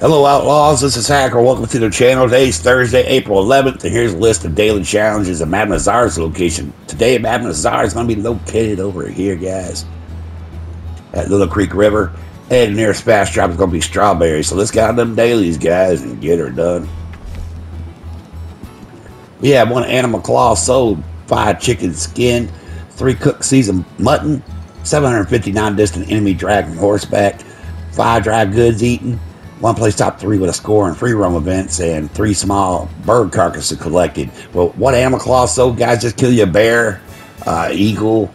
Hello, Outlaws. This is Hacker. Welcome to the channel. Today's Thursday, April 11th, and here's a list of daily challenges at Madam Nazar's location. Today, Madam Nazar is going to be located over here, guys, at Little Creek River. And the nearest fast drop is going to be Strawberry. So let's get on them dailies, guys, and get her done. We have one animal claw sold, five chicken skin, three cooked seasoned mutton, 759 distant enemy dragon horseback, five dry goods eaten, one place top three with a score in free roam events, and three small bird carcasses collected. Well, what animal claw sold, guys? Just kill you a bear, uh, eagle,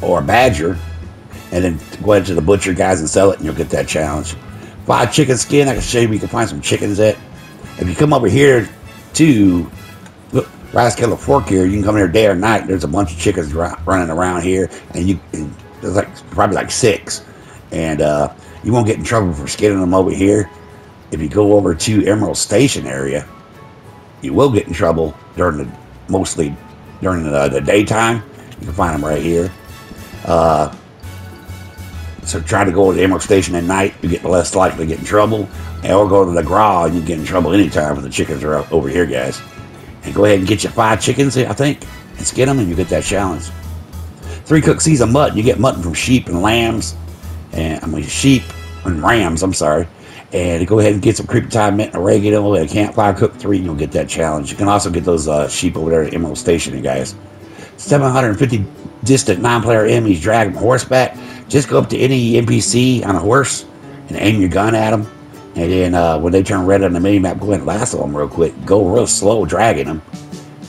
or a badger, and then go ahead to the butcher guys and sell it, and you'll get that challenge. Five chicken skin. I can show you where you can find some chickens at. If you come over here to Raskella Fork here, you can come here day or night. There's a bunch of chickens running around here, and you and there's like probably like six, and uh, you won't get in trouble for skinning them over here if you go over to Emerald Station area, you will get in trouble during the mostly during the, the daytime. You can find them right here. Uh, so try to go to Emerald Station at night. You get less likely to get in trouble. Or go to the Gras and you get in trouble anytime when the chickens are over here, guys. And go ahead and get your five chickens, I think, and skin them, and you get that challenge. Three cooked season mutton. You get mutton from sheep and lambs, and I mean sheep and rams. I'm sorry, and go ahead and get some creeping thyme mint and oregano and a campfire cook three and you'll get that challenge. You can also get those uh, sheep over there at emerald station guys. 750 distant non-player enemies drag them horseback. Just go up to any npc on a horse and aim your gun at them and then uh, when they turn red on the mini map go ahead and lasso them real quick. Go real slow dragging them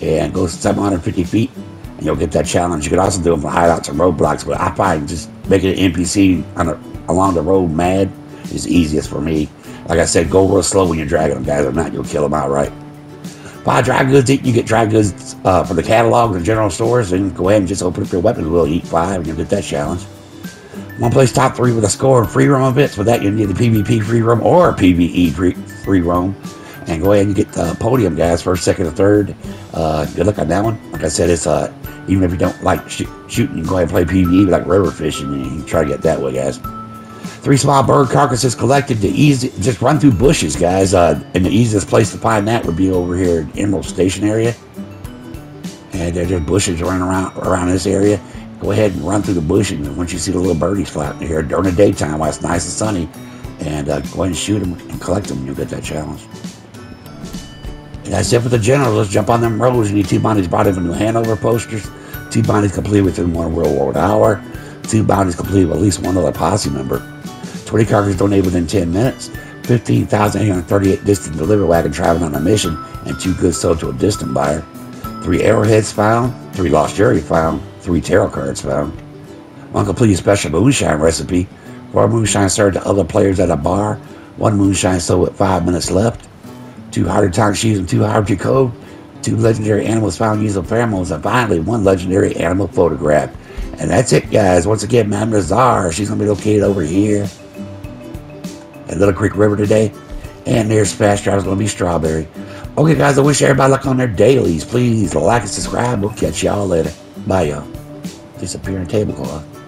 and go 750 feet and you'll get that challenge. You can also do them for hideouts and roadblocks but i find just making an npc on a, along the road mad is easiest for me. Like I said, go real slow when you're dragging them, guys. If not, you'll kill them outright. Buy dry goods. Eat. You get dry goods uh, from the catalog and general stores, and go ahead and just open up your weapons wheel. Eat five, and you'll get that challenge. One place top three with a score and free roam events. For that, you need a PvP free roam or PvE free, free roam. And go ahead and get the podium, guys. First, second, or third. Uh, good luck on that one. Like I said, it's uh, even if you don't like sh- shooting, you go ahead and play PvE like river fishing, and you try to get that way, guys. Three small bird carcasses collected to easy, just run through bushes, guys. Uh, and the easiest place to find that would be over here in Emerald Station area. And there's just bushes running around around this area. Go ahead and run through the bush, and once you see the little birdies flapping here during the daytime while it's nice and sunny, and uh, go ahead and shoot them and collect them, and you'll get that challenge. And that's it for the general. Let's jump on them roads. You two bodies brought in from New Hanover posters, two bodies complete within one real world hour, two bodies complete with at least one other posse member. 20 cartridges donated within 10 minutes, 15,838 distant delivery wagon traveling on a mission, and two goods sold to a distant buyer. Three arrowheads found, three lost jewelry found, three tarot cards found. One complete special moonshine recipe, four moonshine served to other players at a bar, one moonshine sold with five minutes left, two harder tongue shoes and two hard code, two legendary animals found using pheromones, and finally one legendary animal photograph. And that's it, guys. Once again, Madam Nazar, she's going to be located over here at Little Creek River today. And there's fast drive is going to be Strawberry. Okay, guys, I wish everybody luck on their dailies. Please like and subscribe. We'll catch y'all later. Bye, y'all. Disappearing tablecloth.